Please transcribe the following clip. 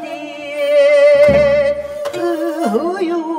사만시대의 의욕이